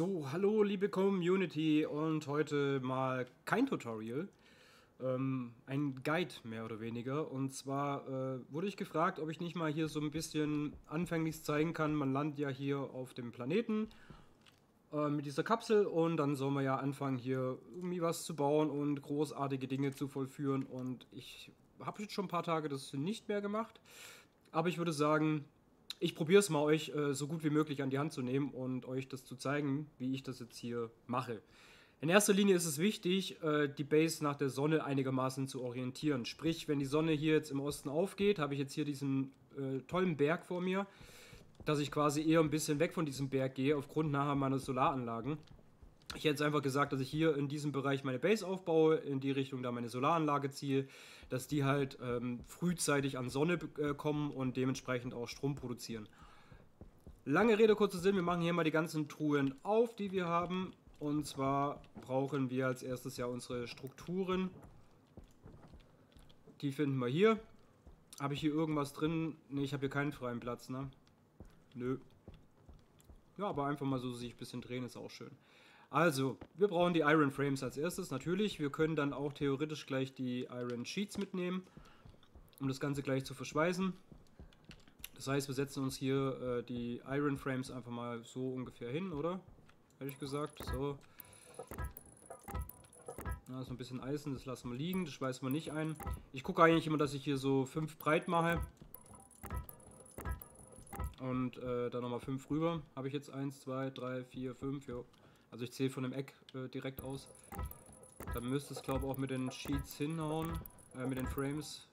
So, hallo liebe Community und heute mal kein Tutorial, ähm, ein Guide mehr oder weniger. Und zwar äh, wurde ich gefragt, ob ich nicht mal hier so ein bisschen anfänglich zeigen kann. Man landet ja hier auf dem Planeten äh, mit dieser Kapsel und dann soll man ja anfangen hier irgendwie was zu bauen und großartige Dinge zu vollführen. Und ich habe jetzt schon ein paar Tage das nicht mehr gemacht. Aber ich würde sagen, ich probiere es mal euch äh, so gut wie möglich an die Hand zu nehmen und euch das zu zeigen, wie ich das jetzt hier mache. In erster Linie ist es wichtig, äh, die Base nach der Sonne einigermaßen zu orientieren. Sprich, wenn die Sonne hier jetzt im Osten aufgeht, habe ich jetzt hier diesen äh, tollen Berg vor mir, dass ich quasi eher ein bisschen weg von diesem Berg gehe, aufgrund nachher meiner Solaranlagen. Ich hätte jetzt einfach gesagt, dass ich hier in diesem Bereich meine Base aufbaue, in die Richtung da meine Solaranlage ziehe, dass die halt ähm, frühzeitig an Sonne äh, kommen und dementsprechend auch Strom produzieren. Lange Rede, kurzer Sinn, wir machen hier mal die ganzen Truhen auf, die wir haben. Und zwar brauchen wir als erstes ja unsere Strukturen. Die finden wir hier. Habe ich hier irgendwas drin? Ne, ich habe hier keinen freien Platz, ne? Nö. Ja, aber einfach mal so sich ein bisschen drehen ist auch schön. Also, wir brauchen die Iron Frames als erstes, natürlich. Wir können dann auch theoretisch gleich die Iron Sheets mitnehmen, um das Ganze gleich zu verschweißen. Das heißt, wir setzen uns hier äh, die Iron Frames einfach mal so ungefähr hin, oder? Hätte ich gesagt. So. Da ist noch ein bisschen Eisen, das lassen wir liegen, das schweißen wir nicht ein. Ich gucke eigentlich immer, dass ich hier so 5 breit mache. Und äh, dann nochmal 5 rüber. Habe ich jetzt 1, 2, 3, 4, 5, ja. Also ich zähle von dem Eck äh, direkt aus. Dann müsste es glaube ich auch mit den Sheets hinhauen. Äh, mit den Frames.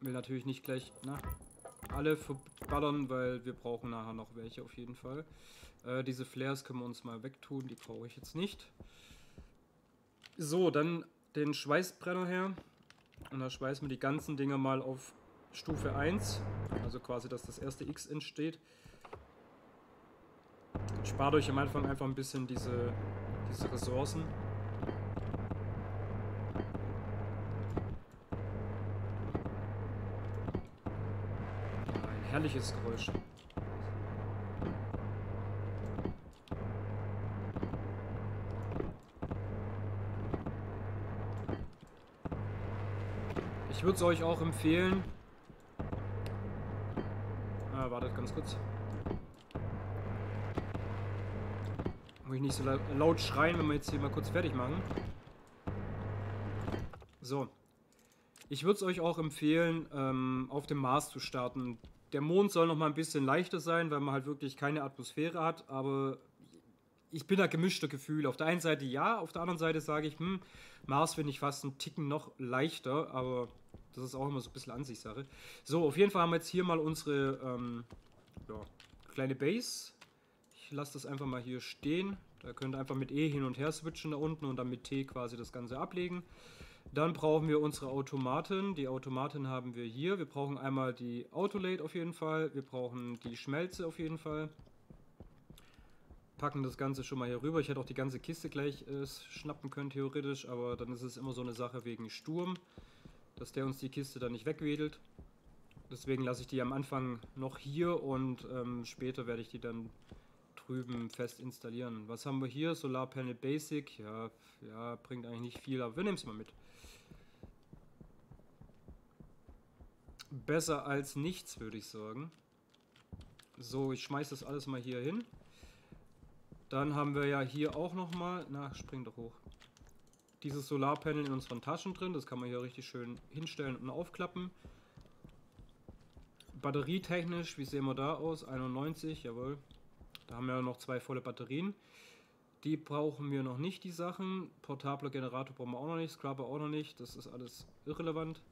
Will natürlich nicht gleich na, alle verballern, weil wir brauchen nachher noch welche auf jeden Fall. Äh, diese Flares können wir uns mal wegtun, die brauche ich jetzt nicht. So, dann den Schweißbrenner her. Und da schweißen wir die ganzen Dinger mal auf Stufe 1, also quasi, dass das erste X entsteht. Spart euch am Anfang einfach ein bisschen diese, diese Ressourcen. Ein herrliches Geräusch. Ich würde es euch auch empfehlen, Ah, wartet ganz kurz. Muss ich nicht so laut schreien, wenn wir jetzt hier mal kurz fertig machen. So. Ich würde es euch auch empfehlen, ähm, auf dem Mars zu starten. Der Mond soll noch mal ein bisschen leichter sein, weil man halt wirklich keine Atmosphäre hat, aber ich bin da gemischter Gefühl. Auf der einen Seite ja, auf der anderen Seite sage ich, hm, Mars finde ich fast einen Ticken noch leichter, aber das ist auch immer so ein bisschen Ansichtssache. So, auf jeden Fall haben wir jetzt hier mal unsere ähm, ja, kleine Base. Ich lasse das einfach mal hier stehen. Da könnt ihr einfach mit E hin und her switchen da unten und dann mit T quasi das Ganze ablegen. Dann brauchen wir unsere Automaten. Die Automaten haben wir hier. Wir brauchen einmal die Autolate auf jeden Fall. Wir brauchen die Schmelze auf jeden Fall. Packen das Ganze schon mal hier rüber. Ich hätte auch die ganze Kiste gleich äh, schnappen können theoretisch, aber dann ist es immer so eine Sache wegen Sturm dass der uns die Kiste dann nicht wegwedelt. Deswegen lasse ich die am Anfang noch hier und ähm, später werde ich die dann drüben fest installieren. Was haben wir hier? Solarpanel Basic. Ja, ja, bringt eigentlich nicht viel, aber wir nehmen es mal mit. Besser als nichts, würde ich sagen. So, ich schmeiße das alles mal hier hin. Dann haben wir ja hier auch nochmal... Na, spring doch hoch dieses Solarpanel in unseren Taschen drin. Das kann man hier richtig schön hinstellen und aufklappen. Batterietechnisch, wie sehen wir da aus? 91, jawohl. Da haben wir ja noch zwei volle Batterien. Die brauchen wir noch nicht, die Sachen. Portabler Generator brauchen wir auch noch nicht, Scrubber auch noch nicht. Das ist alles irrelevant.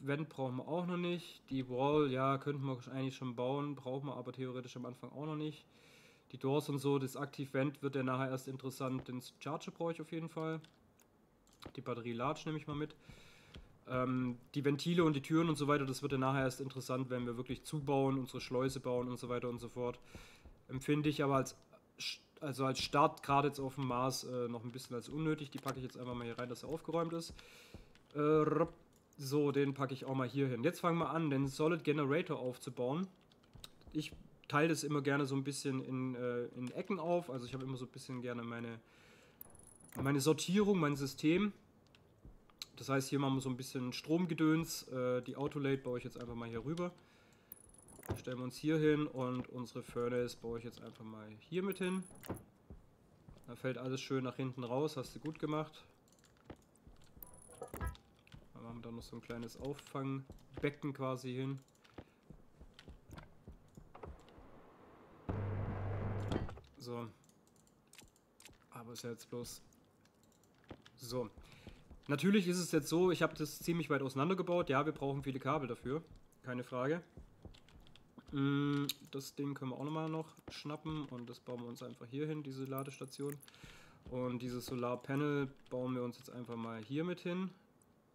Vent brauchen wir auch noch nicht. Die Wall, ja, könnten wir eigentlich schon bauen, brauchen wir aber theoretisch am Anfang auch noch nicht. Die Doors und so, das Aktiv-Vent wird ja nachher erst interessant. Den Charger brauche ich auf jeden Fall. Die Batterie Large nehme ich mal mit. Ähm, die Ventile und die Türen und so weiter, das wird ja nachher erst interessant, wenn wir wirklich zubauen, unsere Schleuse bauen und so weiter und so fort. Empfinde ich aber als, also als Start gerade jetzt auf dem Mars äh, noch ein bisschen als unnötig. Die packe ich jetzt einfach mal hier rein, dass er aufgeräumt ist. Äh, So, den packe ich auch mal hier hin. Jetzt fangen wir an, den Solid Generator aufzubauen. Ich teile das immer gerne so ein bisschen in, äh, in Ecken auf. Also ich habe immer so ein bisschen gerne meine, meine Sortierung, mein System. Das heißt, hier machen wir so ein bisschen Stromgedöns. Äh, die Autolate baue ich jetzt einfach mal hier rüber. Stellen wir uns hier hin und unsere Furnace baue ich jetzt einfach mal hier mit hin. Da fällt alles schön nach hinten raus, hast du gut gemacht. Da machen wir da noch so ein kleines Auffangbecken quasi hin. So. Aber ist ja jetzt bloß... So. Natürlich ist es jetzt so, ich habe das ziemlich weit auseinandergebaut. Ja, wir brauchen viele Kabel dafür. Keine Frage. Mm, das Ding können wir auch nochmal noch schnappen und das bauen wir uns einfach hier hin, diese Ladestation. Und dieses Solarpanel bauen wir uns jetzt einfach mal hier mit hin.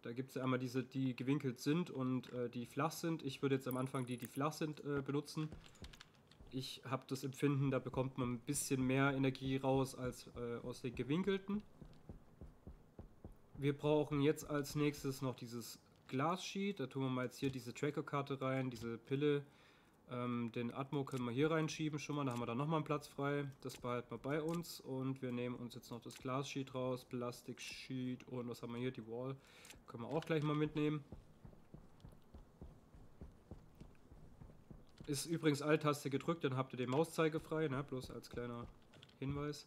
Da gibt es ja einmal diese, die gewinkelt sind und äh, die flach sind. Ich würde jetzt am Anfang die, die flach sind, äh, benutzen. Ich habe das Empfinden, da bekommt man ein bisschen mehr Energie raus als äh, aus den gewinkelten. Wir brauchen jetzt als nächstes noch dieses Glassheet. Da tun wir mal jetzt hier diese Tracker-Karte rein, diese Pille. Ähm, den Atmo können wir hier reinschieben schon mal, da haben wir dann nochmal einen Platz frei. Das behalten wir bei uns und wir nehmen uns jetzt noch das Glassheet raus, Plastik-Sheet und was haben wir hier, die Wall. Können wir auch gleich mal mitnehmen. Ist übrigens Alt-Taste gedrückt, dann habt ihr den Mauszeiger frei, ne? bloß als kleiner Hinweis.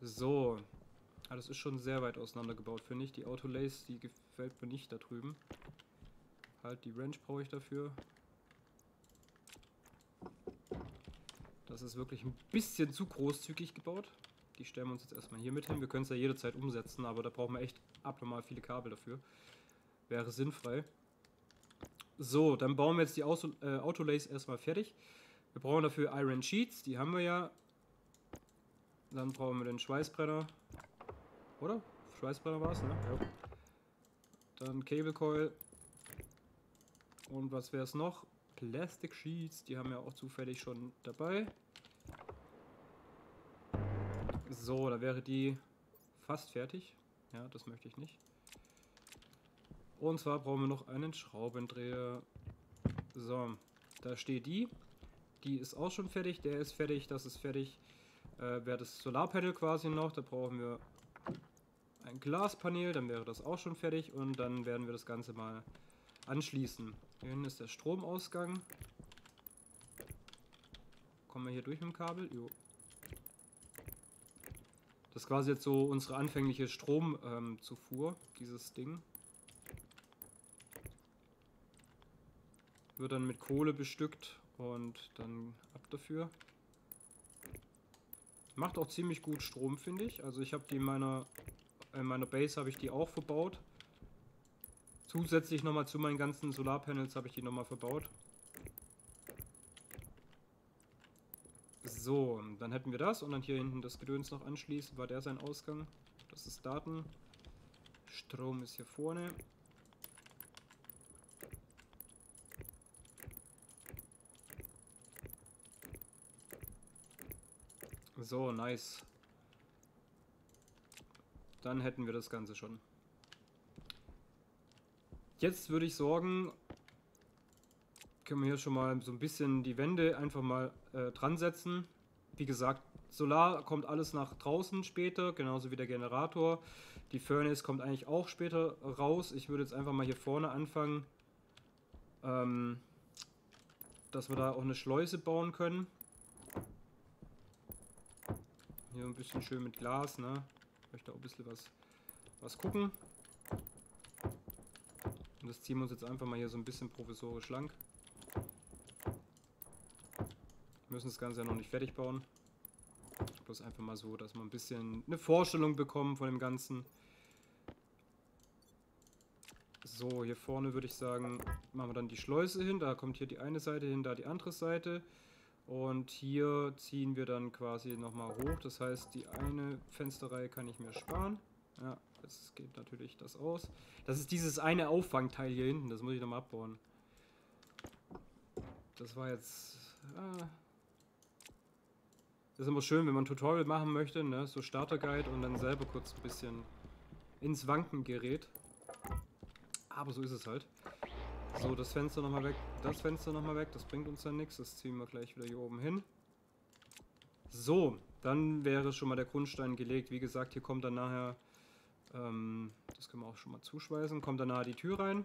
So, Ah, das ist schon sehr weit auseinandergebaut, finde ich. Die Autolace, die gefällt mir nicht da drüben. Halt, die Wrench brauche ich dafür. Das ist wirklich ein bisschen zu großzügig gebaut. Die stellen wir uns jetzt erstmal hier mit hin. Wir können es ja jederzeit umsetzen, aber da brauchen wir echt abnormal viele Kabel dafür. Wäre sinnfrei. So, dann bauen wir jetzt die Auto, äh, Autolace erstmal fertig. Wir brauchen dafür Iron Sheets, die haben wir ja. Dann brauchen wir den Schweißbrenner. Oder? Schweißbrenner war es, ne? Ja. Dann Cable Coil. Und was wäre es noch? Plastic Sheets, die haben wir auch zufällig schon dabei. So, da wäre die fast fertig. Ja, das möchte ich nicht. Und zwar brauchen wir noch einen Schraubendreher. So, da steht die. Die ist auch schon fertig. Der ist fertig, das ist fertig. Äh, wäre das Solarpanel quasi noch. Da brauchen wir ein Glaspanel, dann wäre das auch schon fertig und dann werden wir das Ganze mal anschließen. Hier hinten ist der Stromausgang. Kommen wir hier durch mit dem Kabel? Jo. Das ist quasi jetzt so unsere anfängliche Stromzufuhr, ähm, dieses Ding. Wird dann mit Kohle bestückt und dann ab dafür. Macht auch ziemlich gut Strom, finde ich. Also ich habe die in meiner in meiner Base habe ich die auch verbaut. Zusätzlich nochmal zu meinen ganzen Solarpanels habe ich die nochmal verbaut. So, dann hätten wir das und dann hier hinten das Gedöns noch anschließen. War der sein Ausgang? Das ist Daten. Strom ist hier vorne. So, nice. Dann hätten wir das Ganze schon. Jetzt würde ich sorgen, können wir hier schon mal so ein bisschen die Wände einfach mal äh, dran setzen. Wie gesagt, Solar kommt alles nach draußen später, genauso wie der Generator. Die Furnace kommt eigentlich auch später raus. Ich würde jetzt einfach mal hier vorne anfangen, ähm, dass wir da auch eine Schleuse bauen können. Hier ein bisschen schön mit Glas, ne? Möchte auch ein bisschen was, was gucken. Und das ziehen wir uns jetzt einfach mal hier so ein bisschen provisorisch lang. Wir müssen das Ganze ja noch nicht fertig bauen. Bloß einfach mal so, dass wir ein bisschen eine Vorstellung bekommen von dem Ganzen. So, hier vorne würde ich sagen, machen wir dann die Schleuse hin. Da kommt hier die eine Seite hin, da die andere Seite. Und hier ziehen wir dann quasi nochmal hoch. Das heißt, die eine Fensterreihe kann ich mir sparen. Ja, jetzt geht natürlich das aus. Das ist dieses eine Auffangteil hier hinten. Das muss ich nochmal abbauen. Das war jetzt... Ah. Das ist immer schön, wenn man ein Tutorial machen möchte, ne? so Starter Guide und dann selber kurz ein bisschen ins Wanken gerät. Aber so ist es halt. So, das Fenster nochmal weg, das Fenster nochmal weg, das bringt uns dann nichts. Das ziehen wir gleich wieder hier oben hin. So, dann wäre schon mal der Grundstein gelegt. Wie gesagt, hier kommt dann nachher, ähm, das können wir auch schon mal zuschweißen, kommt dann nachher die Tür rein.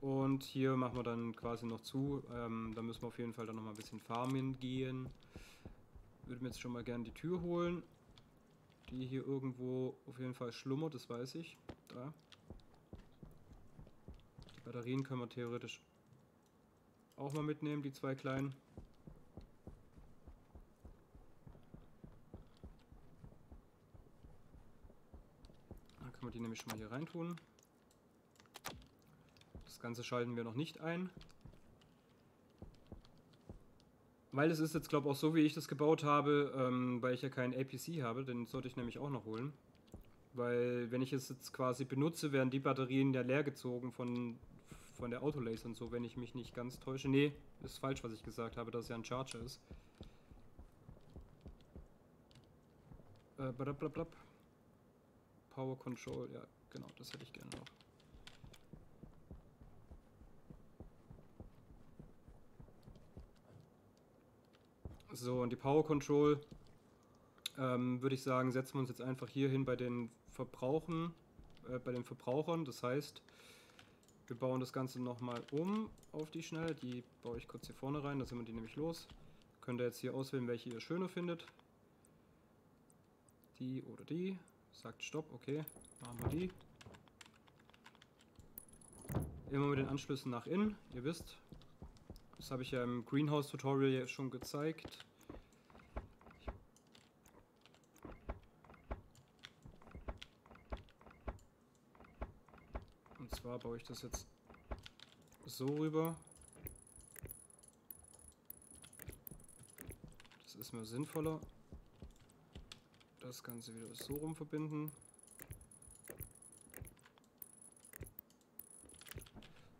Und hier machen wir dann quasi noch zu. Ähm, da müssen wir auf jeden Fall dann noch mal ein bisschen farmen gehen. Würde mir jetzt schon mal gerne die Tür holen. Die hier irgendwo auf jeden Fall schlummert, das weiß ich. Da. Die Batterien können wir theoretisch auch mal mitnehmen, die zwei kleinen. Dann können wir die nämlich schon mal hier reintun. Das Ganze schalten wir noch nicht ein. Weil es ist jetzt, glaube ich, auch so, wie ich das gebaut habe, ähm, weil ich ja keinen APC habe, den sollte ich nämlich auch noch holen. Weil wenn ich es jetzt quasi benutze, werden die Batterien ja leer gezogen von, von der Autolace und so, wenn ich mich nicht ganz täusche. Nee, ist falsch, was ich gesagt habe, dass es ja ein Charger ist. Äh, blablabla. Power Control, ja, genau, das hätte ich gerne noch. So, und die Power Control ähm, würde ich sagen, setzen wir uns jetzt einfach hier hin bei den Verbrauchen, äh, bei den Verbrauchern. Das heißt, wir bauen das Ganze nochmal um auf die Schnelle. Die baue ich kurz hier vorne rein, da sind wir die nämlich los. Könnt ihr jetzt hier auswählen, welche ihr schöner findet. Die oder die. Sagt Stopp, okay, machen wir die. Immer mit den Anschlüssen nach innen, ihr wisst, das habe ich ja im Greenhouse-Tutorial schon gezeigt. Und zwar baue ich das jetzt so rüber. Das ist mir sinnvoller. Das Ganze wieder so rum verbinden.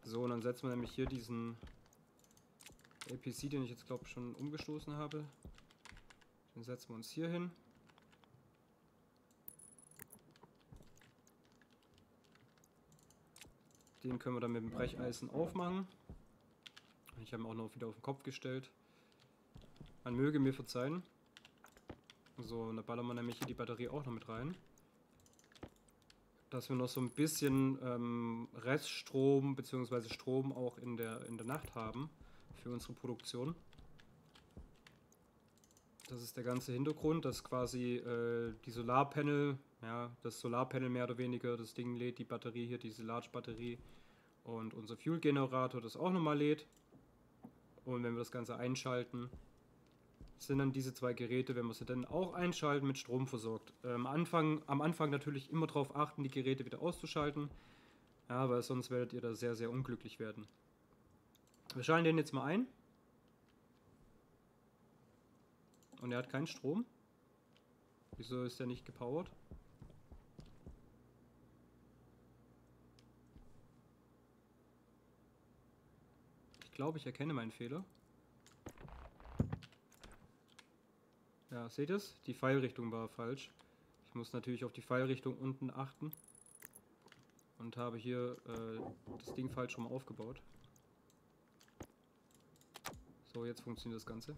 So, und dann setzen wir nämlich hier diesen APC, den ich jetzt glaube schon umgestoßen habe. Den setzen wir uns hier hin. Den können wir dann mit dem Brecheisen aufmachen. Ich habe ihn auch noch wieder auf den Kopf gestellt. Man möge mir verzeihen. So, und da ballern wir nämlich hier die Batterie auch noch mit rein. Dass wir noch so ein bisschen ähm, Reststrom bzw. Strom auch in der, in der Nacht haben für unsere Produktion. Das ist der ganze Hintergrund, dass quasi äh, die Solarpanel, ja, das Solarpanel mehr oder weniger das Ding lädt, die Batterie hier, diese Large-Batterie und unser Fuel-Generator das auch nochmal lädt. Und wenn wir das Ganze einschalten, sind dann diese zwei Geräte, wenn wir sie dann auch einschalten, mit Strom versorgt. Ähm, Anfang, am Anfang natürlich immer darauf achten, die Geräte wieder auszuschalten, ja, weil sonst werdet ihr da sehr, sehr unglücklich werden. Wir schalten den jetzt mal ein. Und er hat keinen Strom. Wieso ist er nicht gepowert? Glaube, ich erkenne meinen Fehler. Ja, seht ihr es? Die Pfeilrichtung war falsch. Ich muss natürlich auf die Pfeilrichtung unten achten. Und habe hier äh, das Ding falsch rum aufgebaut. So, jetzt funktioniert das Ganze.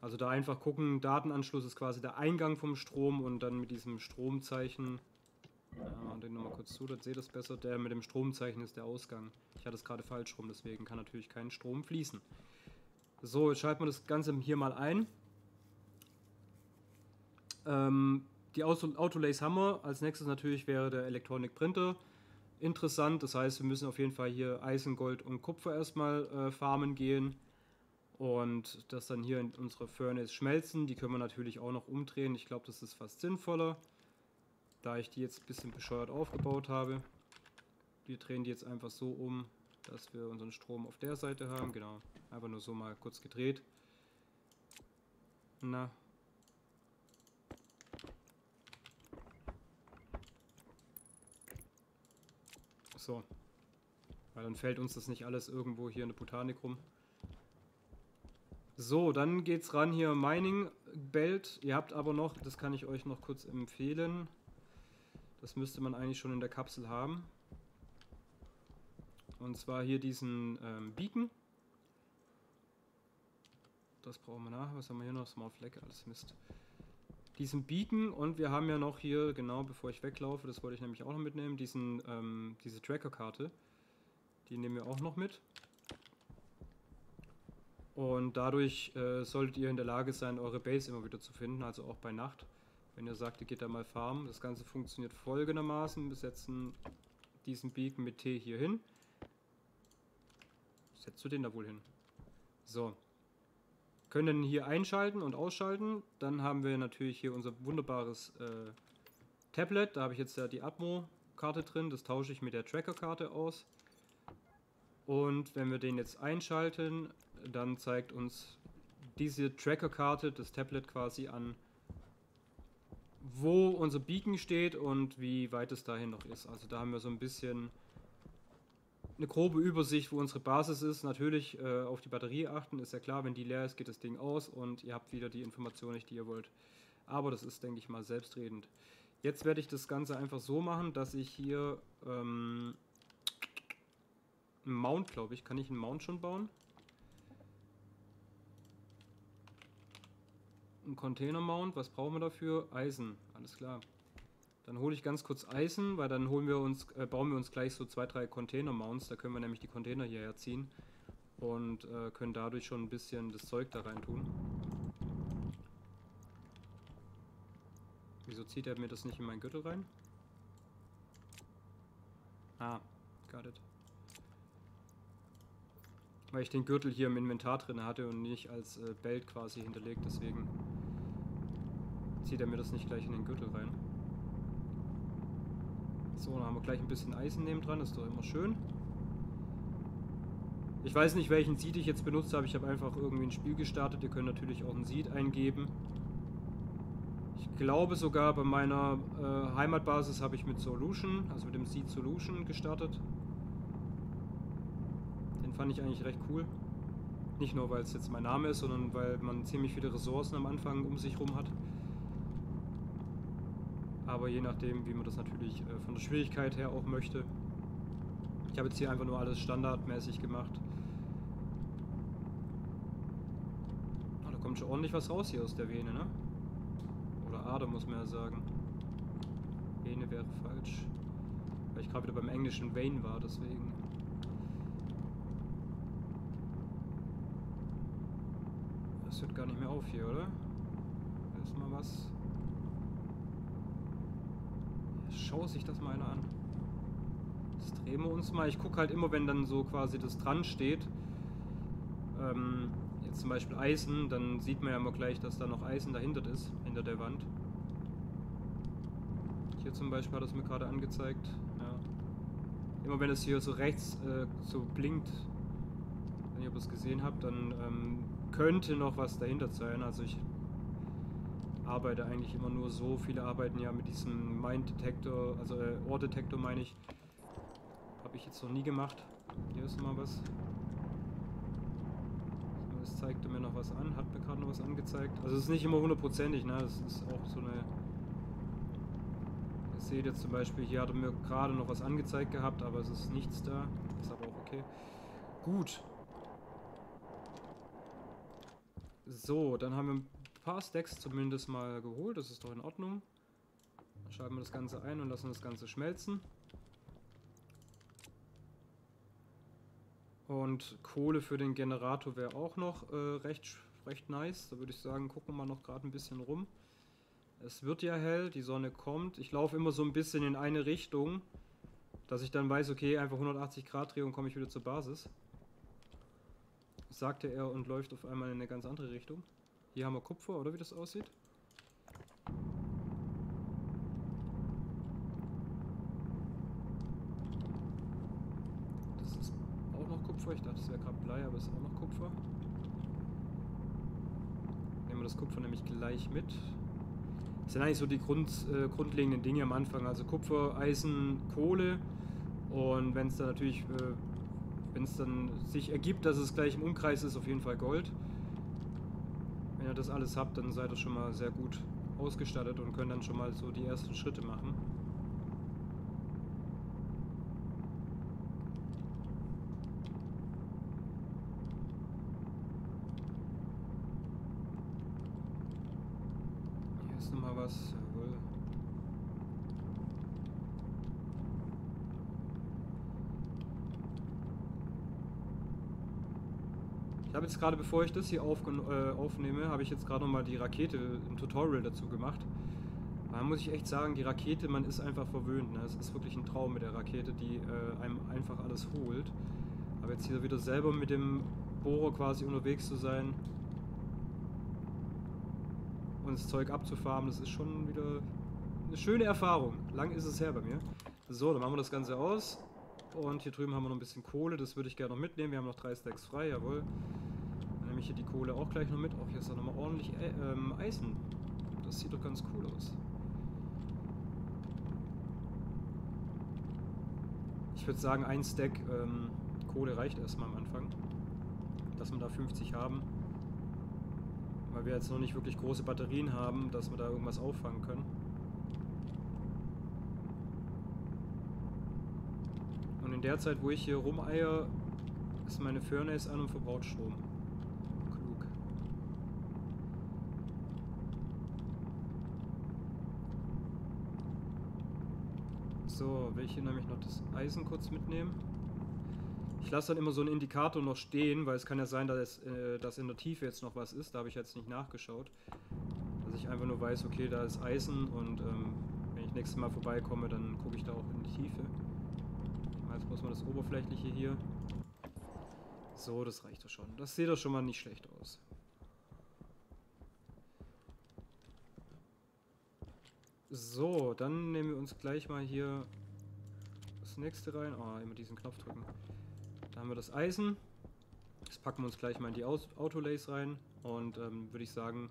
Also da einfach gucken, Datenanschluss ist quasi der Eingang vom Strom und dann mit diesem Stromzeichen, ja, den nochmal kurz zu, das seht ihr das besser, der mit dem Stromzeichen ist der Ausgang. Ich hatte es gerade falsch rum, deswegen kann natürlich kein Strom fließen. So, jetzt schalten wir das Ganze hier mal ein. Ähm, die Autolace haben wir. Als nächstes natürlich wäre der Electronic Printer interessant. Das heißt, wir müssen auf jeden Fall hier Eisen, Gold und Kupfer erstmal äh, farmen gehen und das dann hier in unserer Furnace schmelzen. Die können wir natürlich auch noch umdrehen. Ich glaube, das ist fast sinnvoller, da ich die jetzt ein bisschen bescheuert aufgebaut habe. Wir drehen die jetzt einfach so um, dass wir unseren Strom auf der Seite haben. Genau, einfach nur so mal kurz gedreht. Na, So. Weil dann fällt uns das nicht alles irgendwo hier in der Botanik rum. So, dann geht's ran hier Mining. Belt. Ihr habt aber noch, das kann ich euch noch kurz empfehlen. Das müsste man eigentlich schon in der Kapsel haben. Und zwar hier diesen ähm, Beacon. Das brauchen wir nach. Was haben wir hier noch? Small Flag, alles Mist. Diesen Beacon und wir haben ja noch hier, genau bevor ich weglaufe, das wollte ich nämlich auch noch mitnehmen, diesen, ähm, diese Tracker-Karte. Die nehmen wir auch noch mit. Und dadurch äh, solltet ihr in der Lage sein, eure Base immer wieder zu finden, also auch bei Nacht. Wenn ihr sagt, ihr geht da mal farmen. Das Ganze funktioniert folgendermaßen. Wir setzen diesen Beacon mit T hier hin. Setzt du den da wohl hin? So. Können hier einschalten und ausschalten. Dann haben wir natürlich hier unser wunderbares äh, Tablet. Da habe ich jetzt ja die Atmo-Karte drin. Das tausche ich mit der Tracker-Karte aus. Und wenn wir den jetzt einschalten, dann zeigt uns diese Tracker-Karte, das Tablet quasi an, wo unser Beacon steht und wie weit es dahin noch ist. Also da haben wir so ein bisschen eine grobe Übersicht, wo unsere Basis ist. Natürlich äh, auf die Batterie achten, ist ja klar, wenn die leer ist, geht das Ding aus und ihr habt wieder die Information nicht, die ihr wollt. Aber das ist, denke ich mal, selbstredend. Jetzt werde ich das Ganze einfach so machen, dass ich hier ähm, einen Mount, glaube ich, kann ich einen Mount schon bauen? Ein Container-Mount, was brauchen wir dafür? Eisen, alles klar. Dann hole ich ganz kurz Eisen, weil dann holen wir uns, äh, bauen wir uns gleich so zwei, drei Container-Mounts. Da können wir nämlich die Container hierher ziehen und äh, können dadurch schon ein bisschen das Zeug da rein tun. Wieso zieht er mir das nicht in meinen Gürtel rein? Ah, got it. Weil ich den Gürtel hier im Inventar drin hatte und nicht als äh, Belt quasi hinterlegt, deswegen zieht er mir das nicht gleich in den Gürtel rein. So, dann haben wir gleich ein bisschen Eisen neben dran, ist doch immer schön. Ich weiß nicht, welchen Seed ich jetzt benutzt habe. Ich habe einfach irgendwie ein Spiel gestartet. Ihr könnt natürlich auch einen Seed eingeben. Ich glaube sogar bei meiner äh, Heimatbasis habe ich mit Solution, also mit dem Seed Solution gestartet. Den fand ich eigentlich recht cool. Nicht nur, weil es jetzt mein Name ist, sondern weil man ziemlich viele Ressourcen am Anfang um sich rum hat. Aber je nachdem, wie man das natürlich äh, von der Schwierigkeit her auch möchte. Ich habe jetzt hier einfach nur alles standardmäßig gemacht. Oh, da kommt schon ordentlich was raus hier aus der Vene, ne? Oder Ader muss man ja sagen. Vene wäre falsch. Weil ich gerade wieder beim englischen Vein war, deswegen. Das hört gar nicht mehr auf hier, oder? Da ist mal was. Schau sich das mal einer an. Das drehen wir uns mal. Ich gucke halt immer, wenn dann so quasi das dran steht. Ähm, jetzt zum Beispiel Eisen, dann sieht man ja immer gleich, dass da noch Eisen dahinter ist, hinter der Wand. Hier zum Beispiel hat es mir gerade angezeigt. Ja. Immer wenn es hier so rechts äh, so blinkt, wenn ihr es gesehen habt, dann ähm, könnte noch was dahinter sein. Also ich arbeite eigentlich immer nur so. Viele arbeiten ja mit diesem Mind-Detektor, also äh, Ohr-Detektor meine ich. Habe ich jetzt noch nie gemacht. Hier ist mal was. Das zeigte mir noch was an, hat mir gerade noch was angezeigt. Also es ist nicht immer hundertprozentig, ne? Das ist auch so eine... Ihr seht jetzt zum Beispiel, hier hat er mir gerade noch was angezeigt gehabt, aber es ist nichts da. Ist aber auch okay. Gut. So, dann haben wir paar Stacks zumindest mal geholt. Das ist doch in Ordnung. Dann schalten wir das Ganze ein und lassen das Ganze schmelzen. Und Kohle für den Generator wäre auch noch äh, recht, recht nice. Da würde ich sagen, gucken wir mal noch gerade ein bisschen rum. Es wird ja hell, die Sonne kommt. Ich laufe immer so ein bisschen in eine Richtung, dass ich dann weiß, okay, einfach 180 Grad Drehung komme ich wieder zur Basis sagte er und läuft auf einmal in eine ganz andere Richtung. Hier haben wir Kupfer, oder wie das aussieht? Das ist auch noch Kupfer. Ich dachte, das wäre gerade Blei, aber es ist auch noch Kupfer. Nehmen wir das Kupfer nämlich gleich mit. Das sind eigentlich so die Grund, äh, grundlegenden Dinge am Anfang. Also Kupfer, Eisen, Kohle. Und wenn es dann natürlich äh, wenn es dann sich ergibt, dass es gleich im Umkreis ist, auf jeden Fall Gold. Wenn ihr das alles habt, dann seid ihr schon mal sehr gut ausgestattet und könnt dann schon mal so die ersten Schritte machen. Hier ist nochmal was. Jawohl. Ich habe jetzt gerade, bevor ich das hier äh, aufnehme, habe ich jetzt gerade nochmal die Rakete im Tutorial dazu gemacht. Da muss ich echt sagen, die Rakete, man ist einfach verwöhnt. Ne? Es ist wirklich ein Traum mit der Rakete, die äh, einem einfach alles holt. Aber jetzt hier wieder selber mit dem Bohrer quasi unterwegs zu sein und das Zeug abzufarmen, das ist schon wieder eine schöne Erfahrung. Lang ist es her bei mir. So, dann machen wir das Ganze aus. Und hier drüben haben wir noch ein bisschen Kohle, das würde ich gerne noch mitnehmen. Wir haben noch drei Stacks frei, jawohl. Ich hier die Kohle auch gleich noch mit. Oh, hier ist doch nochmal ordentlich äh, ähm, Eisen. Das sieht doch ganz cool aus. Ich würde sagen, ein Stack ähm, Kohle reicht erstmal am Anfang. Dass wir da 50 haben. Weil wir jetzt noch nicht wirklich große Batterien haben, dass wir da irgendwas auffangen können. Und in der Zeit, wo ich hier rumeier, ist meine Furnace an und verbraucht Strom. Klug. So, will ich hier nämlich noch das Eisen kurz mitnehmen? Ich lasse dann immer so einen Indikator noch stehen, weil es kann ja sein, dass, äh, dass in der Tiefe jetzt noch was ist. Da habe ich jetzt nicht nachgeschaut. Dass ich einfach nur weiß, okay, da ist Eisen und ähm, wenn ich nächstes Mal vorbeikomme, dann gucke ich da auch in die Tiefe. Jetzt muss man das Oberflächliche hier. So, das reicht doch schon. Das sieht doch schon mal nicht schlecht aus. So, dann nehmen wir uns gleich mal hier das nächste rein. Oh, immer diesen Knopf drücken. Da haben wir das Eisen. Das packen wir uns gleich mal in die Autolays rein. Und ähm, würde ich sagen,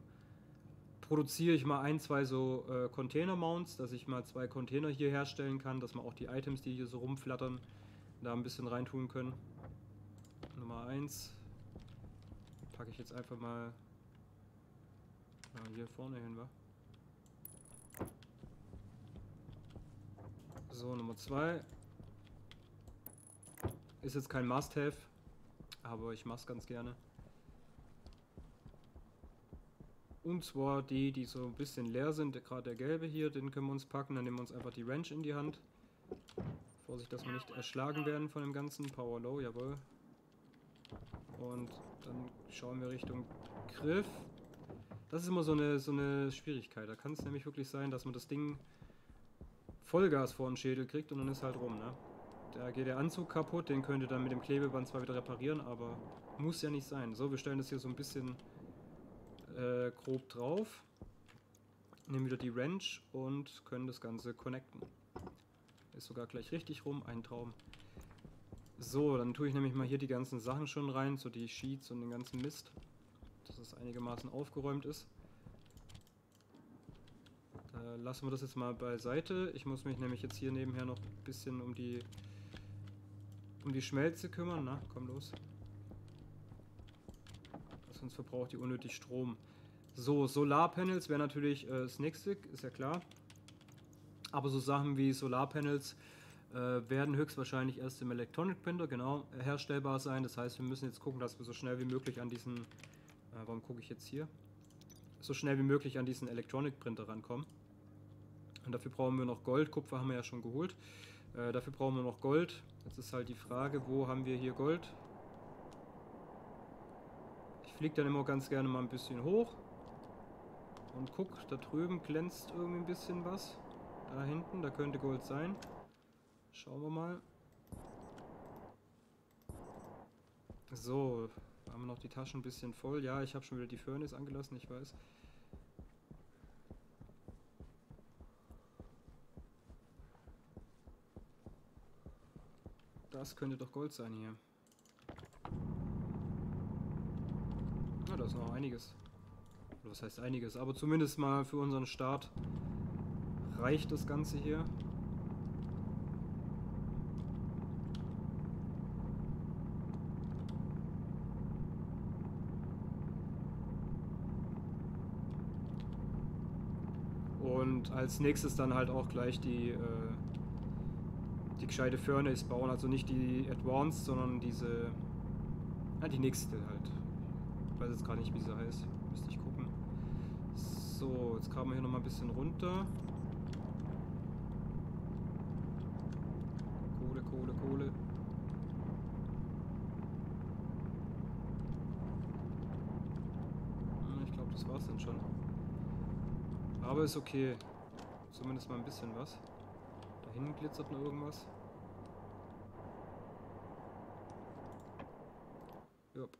produziere ich mal ein, zwei so äh, Container-Mounts, dass ich mal zwei Container hier herstellen kann, dass man auch die Items, die hier so rumflattern, da ein bisschen reintun können. Nummer 1 packe ich jetzt einfach mal ja, hier vorne hin, wa? So, Nummer 2 ist jetzt kein Must-Have, aber ich mache es ganz gerne. Und zwar die, die so ein bisschen leer sind, gerade der gelbe hier, den können wir uns packen. Dann nehmen wir uns einfach die Wrench in die Hand. Vorsicht, dass wir nicht erschlagen werden von dem ganzen. Power Low, jawohl. Und dann schauen wir Richtung Griff. Das ist immer so eine, so eine Schwierigkeit. Da kann es nämlich wirklich sein, dass man das Ding Vollgas vor den Schädel kriegt und dann ist halt rum, ne? Da geht der Anzug kaputt, den könnt ihr dann mit dem Klebeband zwar wieder reparieren, aber muss ja nicht sein. So, wir stellen das hier so ein bisschen äh, grob drauf. Nehmen wieder die Wrench und können das Ganze connecten. Ist sogar gleich richtig rum, ein Traum. So, dann tue ich nämlich mal hier die ganzen Sachen schon rein, so die Sheets und den ganzen Mist, dass es einigermaßen aufgeräumt ist. Da lassen wir das jetzt mal beiseite. Ich muss mich nämlich jetzt hier nebenher noch ein bisschen um die um die Schmelze kümmern. Na, komm los. Sonst verbraucht die unnötig Strom. So, Solarpanels wäre natürlich äh, das nächste, ist ja klar. Aber so Sachen wie Solarpanels äh, werden höchstwahrscheinlich erst im Electronic Printer genau äh, herstellbar sein. Das heißt, wir müssen jetzt gucken, dass wir so schnell wie möglich an diesen, äh, warum gucke ich jetzt hier? So schnell wie möglich an diesen Electronic Printer rankommen. Und dafür brauchen wir noch Gold. Kupfer haben wir ja schon geholt. Äh, dafür brauchen wir noch Gold. Jetzt ist halt die Frage, wo haben wir hier Gold? Ich fliege dann immer ganz gerne mal ein bisschen hoch. Und guck, da drüben glänzt irgendwie ein bisschen was. Da hinten, da könnte Gold sein. Schauen wir mal. So, haben wir noch die Taschen ein bisschen voll. Ja, ich habe schon wieder die Furnace angelassen, ich weiß. Das könnte doch Gold sein hier. Na, ja, da ist noch einiges. Was heißt einiges? Aber zumindest mal für unseren Start reicht das Ganze hier. Und als nächstes dann halt auch gleich die äh, die gescheite Furnace bauen. Also nicht die Advanced, sondern diese. Ja, die nächste halt. Ich weiß jetzt gar nicht, wie sie heißt. Müsste ich gucken. So, jetzt kamen wir hier nochmal ein bisschen runter. Kohle, Kohle, Kohle. Hm, Ich glaube, das war's dann schon. Aber ist okay. Zumindest mal ein bisschen was. Da glitzert noch irgendwas. Jupp.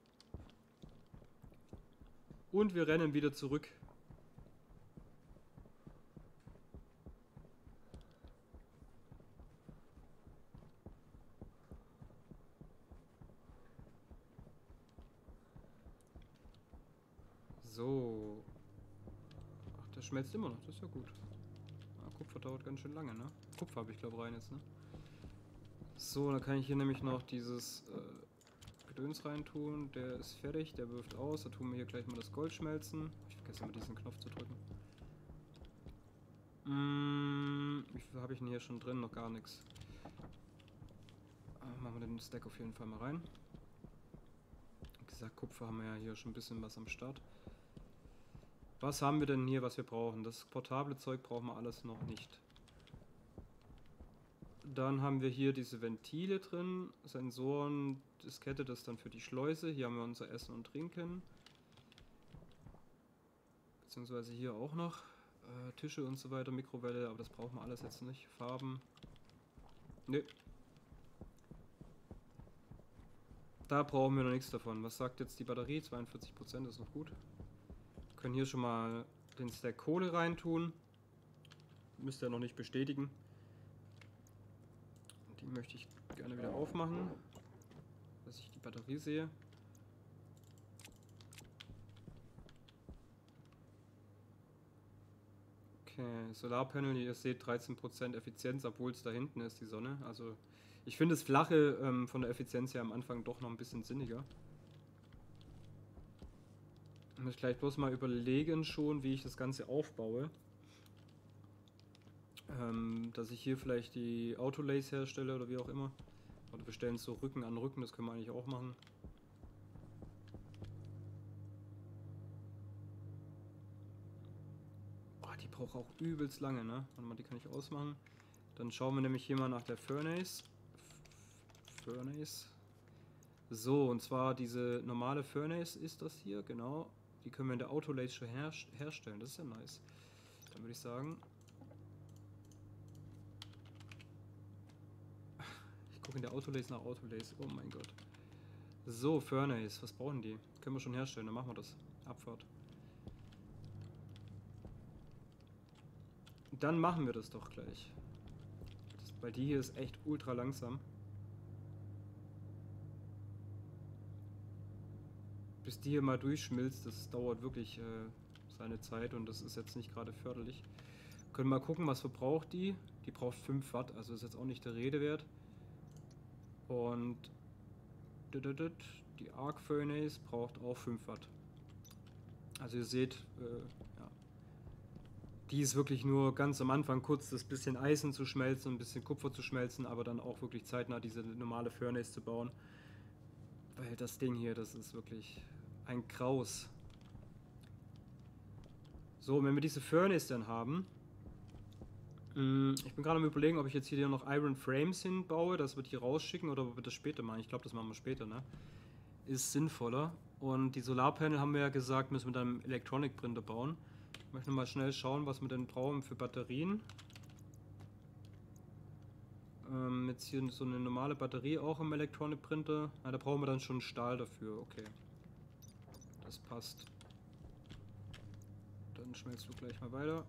Und wir rennen wieder zurück. So. Ach, der schmelzt immer noch. Das ist ja gut. Kupfer dauert ganz schön lange, ne? Kupfer habe ich glaube rein jetzt, ne? So, dann kann ich hier nämlich noch dieses äh, Gedöns reintun. Der ist fertig, der wirft aus. Da tun wir hier gleich mal das Gold schmelzen. Ich vergesse immer diesen Knopf zu drücken. Mm, wie viel habe ich denn hier schon drin? Noch gar nichts. Ah, machen wir den Stack auf jeden Fall mal rein. Wie gesagt, Kupfer haben wir ja hier schon ein bisschen was am Start. Was haben wir denn hier, was wir brauchen? Das portable Zeug brauchen wir alles noch nicht. Dann haben wir hier diese Ventile drin, Sensoren, Diskette, das dann für die Schleuse. Hier haben wir unser Essen und Trinken. Beziehungsweise hier auch noch äh, Tische und so weiter, Mikrowelle, aber das brauchen wir alles jetzt nicht. Farben. Ne. Da brauchen wir noch nichts davon. Was sagt jetzt die Batterie? 42% ist noch gut. Können hier schon mal den Stack Kohle reintun. Müsst ihr noch nicht bestätigen. Die möchte ich gerne wieder aufmachen, dass ich die Batterie sehe. Okay, Solarpanel, ihr seht 13% Effizienz, obwohl es da hinten ist, die Sonne. Also ich finde das Flache ähm, von der Effizienz her am Anfang doch noch ein bisschen sinniger. Ich muss gleich bloß mal überlegen schon, wie ich das Ganze aufbaue. Ähm, dass ich hier vielleicht die Autolays herstelle oder wie auch immer. Oder wir stellen es so Rücken an Rücken, das können wir eigentlich auch machen. Boah, die braucht auch übelst lange, ne? Warte mal, die kann ich ausmachen. Dann schauen wir nämlich hier mal nach der Furnace. F Furnace. So, und zwar diese normale Furnace ist das hier, genau. Die können wir in der Autolace schon her herstellen, das ist ja nice. Dann würde ich sagen, Ich gucke in der Autolace nach Autolace. Oh mein Gott. So, Furnace. Was brauchen die? Können wir schon herstellen. Dann machen wir das. Abfahrt. Dann machen wir das doch gleich. Das, weil die hier ist echt ultra langsam. Bis die hier mal durchschmilzt, das dauert wirklich äh, seine Zeit und das ist jetzt nicht gerade förderlich. Können mal gucken, was verbraucht die. Die braucht 5 Watt, also ist jetzt auch nicht der Rede wert. Und die Arc Furnace braucht auch 5 Watt. Also ihr seht, äh, ja, die ist wirklich nur ganz am Anfang kurz das bisschen Eisen zu schmelzen, ein bisschen Kupfer zu schmelzen, aber dann auch wirklich zeitnah diese normale Furnace zu bauen. Weil das Ding hier, das ist wirklich ein Kraus. So, wenn wir diese Furnace dann haben, ich bin gerade am überlegen, ob ich jetzt hier noch Iron Frames hinbaue, dass wir die rausschicken oder ob wir das später machen. Ich glaube, das machen wir später, ne? Ist sinnvoller. Und die Solarpanel haben wir ja gesagt, müssen wir dann im Electronic Printer bauen. Ich möchte mal schnell schauen, was wir denn brauchen für Batterien. Ähm, jetzt hier so eine normale Batterie auch im Electronic Printer. Na, da brauchen wir dann schon Stahl dafür. Okay. Das passt. Dann schmelzt du gleich mal weiter.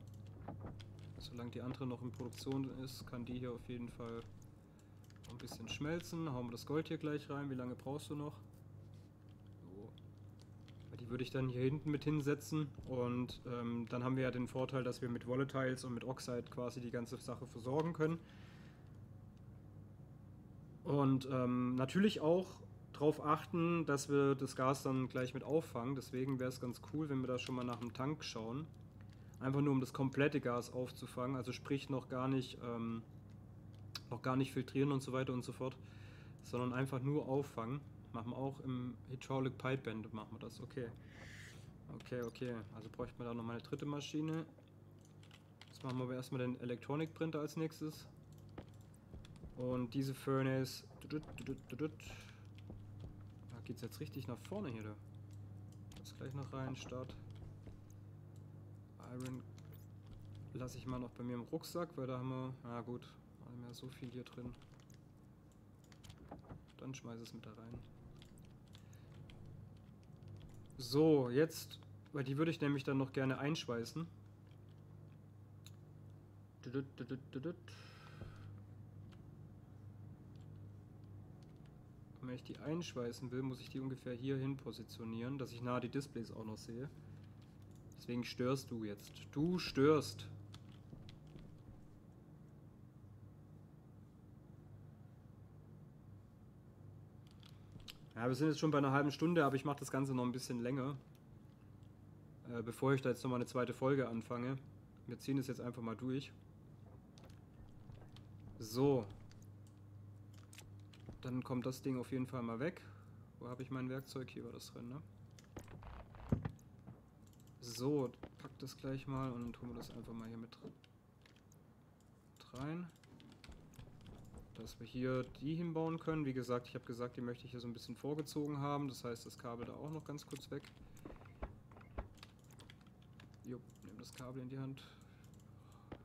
Solange die andere noch in Produktion ist, kann die hier auf jeden Fall ein bisschen schmelzen. Hauen wir das Gold hier gleich rein. Wie lange brauchst du noch? Die würde ich dann hier hinten mit hinsetzen. Und ähm, dann haben wir ja den Vorteil, dass wir mit Volatiles und mit Oxide quasi die ganze Sache versorgen können. Und ähm, natürlich auch darauf achten, dass wir das Gas dann gleich mit auffangen. Deswegen wäre es ganz cool, wenn wir da schon mal nach dem Tank schauen. Einfach nur um das komplette Gas aufzufangen, also sprich noch gar nicht, ähm, noch gar nicht filtrieren und so weiter und so fort, sondern einfach nur auffangen. Machen wir auch im Hydraulic Pipe Band, machen wir das, okay. Okay, okay, also bräuchten wir da noch mal eine dritte Maschine. Jetzt machen wir aber erstmal den Electronic Printer als nächstes. Und diese Furnace. Da geht es jetzt richtig nach vorne hier. Da. Das gleich noch rein. Start. Iron lasse ich mal noch bei mir im Rucksack, weil da haben wir. Na gut, haben wir so viel hier drin. Dann schmeiße es mit da rein. So, jetzt, weil die würde ich nämlich dann noch gerne einschweißen. Wenn ich die einschweißen will, muss ich die ungefähr hier hin positionieren, dass ich nahe die Displays auch noch sehe. Deswegen störst du jetzt. Du störst. Ja, wir sind jetzt schon bei einer halben Stunde, aber ich mache das Ganze noch ein bisschen länger. Äh, bevor ich da jetzt nochmal eine zweite Folge anfange. Wir ziehen es jetzt einfach mal durch. So. Dann kommt das Ding auf jeden Fall mal weg. Wo habe ich mein Werkzeug? Hier war das drin, ne? So, pack das gleich mal und dann tun wir das einfach mal hier mit rein. Dass wir hier die hinbauen können. Wie gesagt, ich habe gesagt, die möchte ich hier so ein bisschen vorgezogen haben. Das heißt, das Kabel da auch noch ganz kurz weg. Jo, nehme das Kabel in die Hand.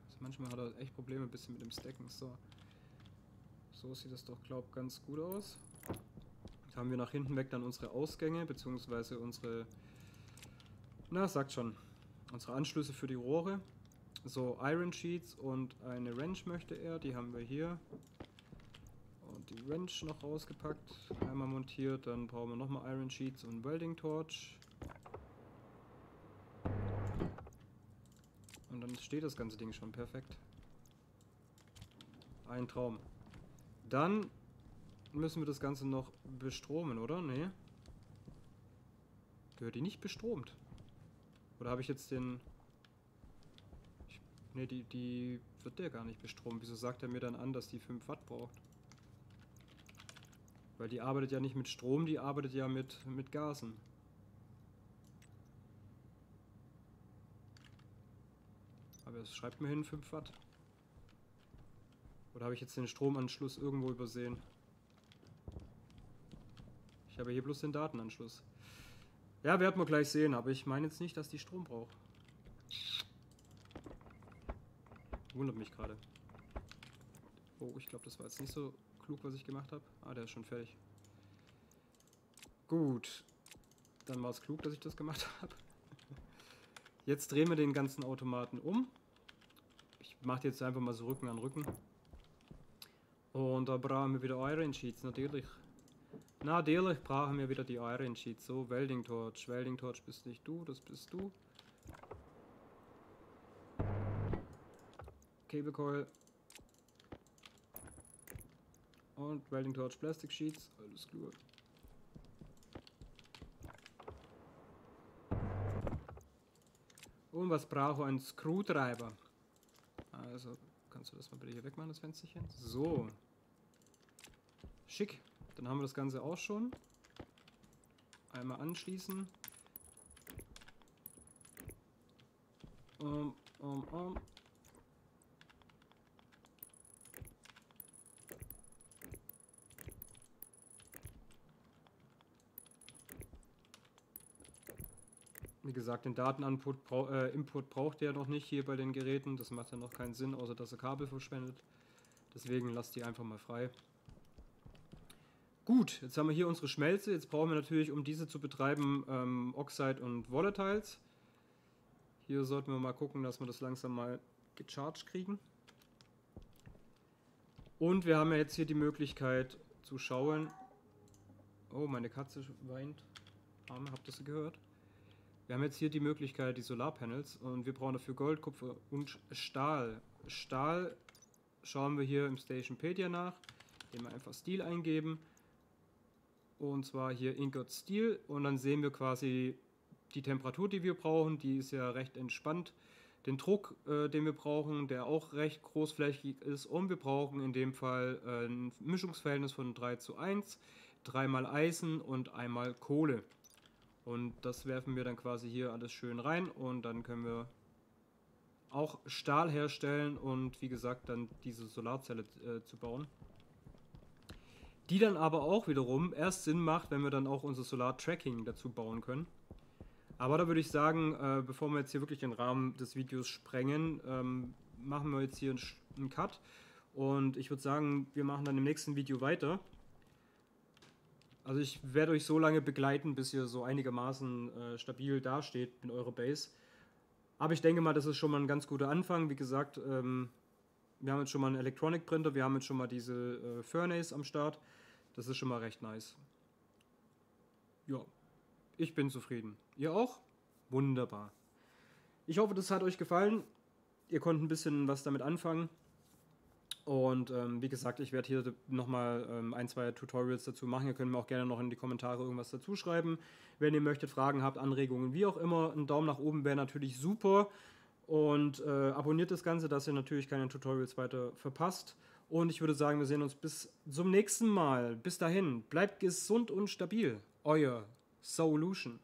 Also manchmal hat er echt Probleme ein bisschen mit dem Stacken. So. So sieht das doch, glaube ich, ganz gut aus. Jetzt haben wir nach hinten weg dann unsere Ausgänge, beziehungsweise unsere, na, sagt schon, unsere Anschlüsse für die Rohre. So, Iron Sheets und eine Wrench möchte er, die haben wir hier. Und die Wrench noch rausgepackt, einmal montiert, dann brauchen wir nochmal Iron Sheets und Welding Torch. Und dann steht das ganze Ding schon perfekt. Ein Traum. Dann müssen wir das Ganze noch bestromen, oder? Nee. Gehört die nicht bestromt? Oder habe ich jetzt den... Ich, nee, die, die wird der gar nicht bestromt. Wieso sagt er mir dann an, dass die 5 Watt braucht? Weil die arbeitet ja nicht mit Strom, die arbeitet ja mit, mit Gasen. Aber es schreibt mir hin 5 Watt. Oder habe ich jetzt den Stromanschluss irgendwo übersehen? Ich habe hier bloß den Datenanschluss. Ja, werden wir gleich sehen, aber ich meine jetzt nicht, dass die Strom braucht. Wundert mich gerade. Oh, ich glaube, das war jetzt nicht so klug, was ich gemacht habe. Ah, der ist schon fertig. Gut. Dann war es klug, dass ich das gemacht habe. Jetzt drehen wir den ganzen Automaten um. Ich mache jetzt einfach mal so Rücken an Rücken. Und da brauchen wir wieder Iron Sheets, natürlich. Natürlich brauchen wir wieder die Iron Sheets. So, Welding Torch. Welding Torch bist nicht du, das bist du. Cable Coil. Und Welding Torch Plastic Sheets. Alles klar. Und was brauche ein Screwdriver? Also, kannst du das mal bitte hier wegmachen, das Fensterchen? So. Schick. Dann haben wir das Ganze auch schon. Einmal anschließen. Um, um, um. Wie gesagt, den Dateninput brau äh, Input braucht ihr noch nicht hier bei den Geräten. Das macht ja noch keinen Sinn, außer dass er Kabel verschwendet. Deswegen lasst die einfach mal frei. Gut, jetzt haben wir hier unsere Schmelze. Jetzt brauchen wir natürlich, um diese zu betreiben, ähm, Oxide und Volatiles. Hier sollten wir mal gucken, dass wir das langsam mal gecharged kriegen. Und wir haben ja jetzt hier die Möglichkeit zu schauen. Oh, meine Katze weint. Arme, habt ihr sie gehört? Wir haben jetzt hier die Möglichkeit, die Solarpanels, und wir brauchen dafür Gold, Kupfer und Stahl. Stahl schauen wir hier im Stationpedia nach, indem wir einfach Stil eingeben und zwar hier Ingot Steel und dann sehen wir quasi die Temperatur, die wir brauchen, die ist ja recht entspannt. den Druck, äh, den wir brauchen, der auch recht großflächig ist. Und wir brauchen in dem Fall äh, ein Mischungsverhältnis von 3 zu 1, dreimal Eisen und einmal Kohle. Und das werfen wir dann quasi hier alles schön rein und dann können wir auch Stahl herstellen und wie gesagt dann diese Solarzelle äh, zu bauen. Die dann aber auch wiederum erst Sinn macht, wenn wir dann auch unser Solar-Tracking dazu bauen können. Aber da würde ich sagen, äh, bevor wir jetzt hier wirklich den Rahmen des Videos sprengen, ähm, machen wir jetzt hier einen, einen Cut. Und ich würde sagen, wir machen dann im nächsten Video weiter. Also ich werde euch so lange begleiten, bis ihr so einigermaßen äh, stabil dasteht in eurer Base. Aber ich denke mal, das ist schon mal ein ganz guter Anfang. Wie gesagt, ähm, wir haben jetzt schon mal einen Electronic Printer, wir haben jetzt schon mal diese äh, Furnace am Start. Das ist schon mal recht nice. Ja, ich bin zufrieden. Ihr auch? Wunderbar. Ich hoffe, das hat euch gefallen. Ihr konntet ein bisschen was damit anfangen. Und ähm, wie gesagt, ich werde hier nochmal ähm, ein, zwei Tutorials dazu machen. Ihr könnt mir auch gerne noch in die Kommentare irgendwas dazu schreiben. Wenn ihr möchtet, Fragen habt, Anregungen, wie auch immer, ein Daumen nach oben wäre natürlich super. Und äh, abonniert das Ganze, dass ihr natürlich keine Tutorials weiter verpasst. Und ich würde sagen, wir sehen uns bis zum nächsten Mal. Bis dahin, bleibt gesund und stabil. Euer Solution.